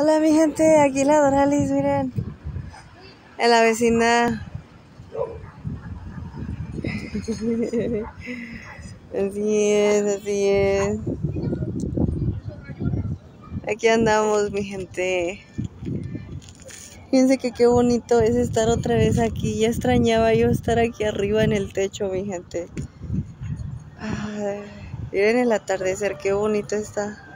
Hola mi gente, aquí la Doralis, miren. En la vecina. Así es, así es. Aquí andamos, mi gente. Fíjense que qué bonito es estar otra vez aquí. Ya extrañaba yo estar aquí arriba en el techo, mi gente. miren el atardecer, qué bonito está.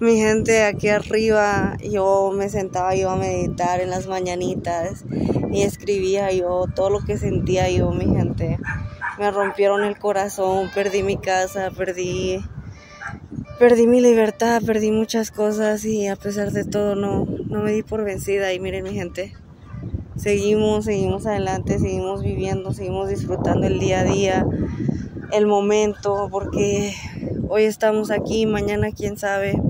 Mi gente, aquí arriba yo me sentaba yo a meditar en las mañanitas y escribía yo todo lo que sentía yo, mi gente. Me rompieron el corazón, perdí mi casa, perdí perdí mi libertad, perdí muchas cosas y a pesar de todo no, no me di por vencida y miren mi gente, seguimos, seguimos adelante, seguimos viviendo, seguimos disfrutando el día a día, el momento, porque hoy estamos aquí, mañana quién sabe,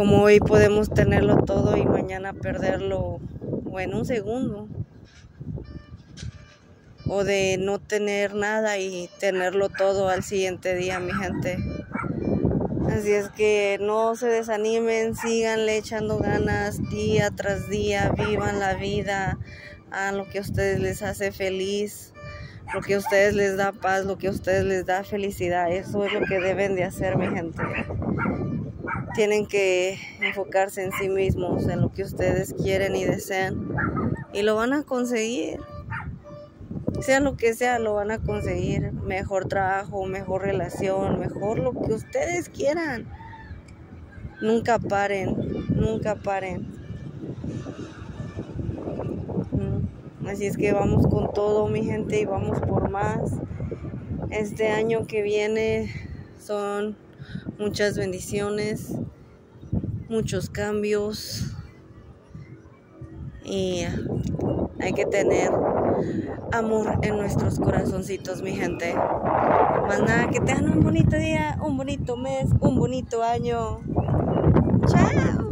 como hoy podemos tenerlo todo y mañana perderlo o en un segundo. O de no tener nada y tenerlo todo al siguiente día, mi gente. Así es que no se desanimen, síganle echando ganas día tras día, vivan la vida, a lo que a ustedes les hace feliz, lo que a ustedes les da paz, lo que a ustedes les da felicidad. Eso es lo que deben de hacer, mi gente tienen que enfocarse en sí mismos, en lo que ustedes quieren y desean. Y lo van a conseguir. Sea lo que sea, lo van a conseguir. Mejor trabajo, mejor relación, mejor lo que ustedes quieran. Nunca paren, nunca paren. Así es que vamos con todo, mi gente, y vamos por más. Este año que viene son muchas bendiciones, muchos cambios y hay que tener amor en nuestros corazoncitos, mi gente. Más nada, que tengan un bonito día, un bonito mes, un bonito año. Chao.